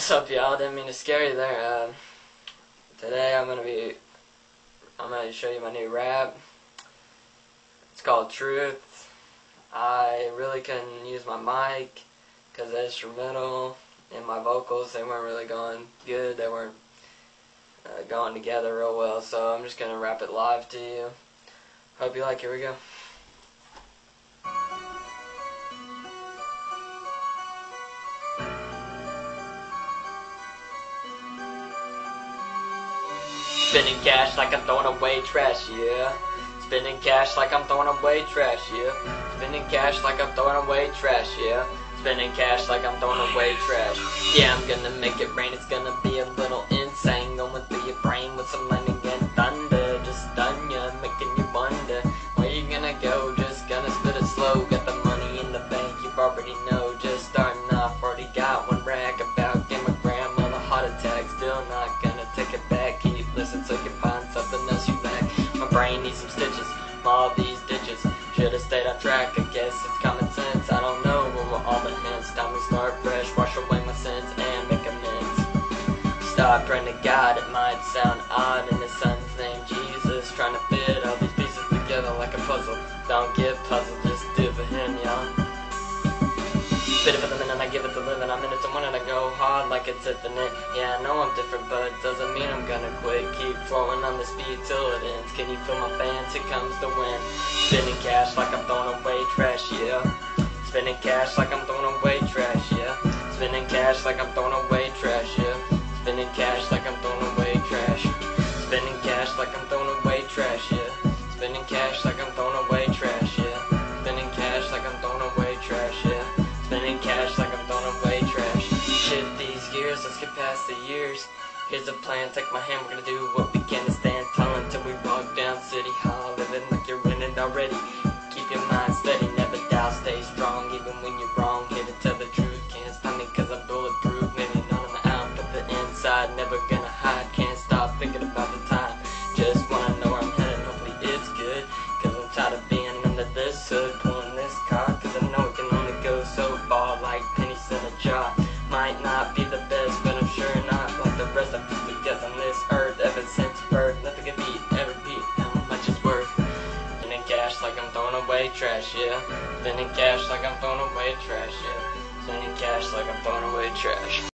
What's up, y'all? Didn't mean to scare you there. Uh, today I'm gonna be, I'm gonna show you my new rap. It's called Truth. I really couldn't use my mic because the instrumental and my vocals they weren't really going good. They weren't uh, going together real well. So I'm just gonna rap it live to you. Hope you like. Here we go. Spending cash like I'm throwing away trash, yeah. Spending cash like I'm throwing away trash, yeah. Spending cash like I'm throwing away trash, yeah. Spending cash like I'm throwing away trash. Yeah, I'm gonna make it rain. It's gonna be a little insane. Going through your brain with some lightning and thunder. Just stun ya, making you wonder where you gonna go. Just gonna spit it slow. Got the money in the bank, you already know. Just starting off, already got one rack. about. Get my grandmother heart attack. Still not back. Listening so you can find something else you lack. My brain needs some stitches. All these ditches. Should've stayed on track. I guess it's common sense. I don't know where were all the hints. Time we start fresh. Wash away my sins and make amends. Stop praying to God. It might sound odd in His Son's name, Jesus. Trying to fit all these pieces together like a puzzle. Don't get puzzled. It to go hard like it's at the infinite. Yeah, I know I'm different, but it doesn't mean I'm gonna quit. Keep flowing on the speed till it ends. Can you feel my fans? Here comes the wind. Spinning cash like I'm throwing away trash, yeah. Spinning cash like I'm throwing away get past the years. Here's a plan, take my hand, we're gonna do what we can to stand tall until we walk down City Hall. Living like you're winning already. Keep your mind steady, never doubt, stay strong, even when you're wrong. Here to tell the truth, can't stop me cause I'm bulletproof. Maybe none on the out, but the inside, never gonna hide. Can't stop thinking about the time. Just wanna know where I'm headed, hopefully it's good. Cause I'm tired of being under this hood, pulling this card. Cause I know it can only go so far, like pennies in a jar. Might not be the best, trash, yeah. Spending cash like I'm throwing away trash, yeah. Spending cash like I'm throwing away trash.